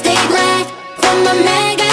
stay black from the mega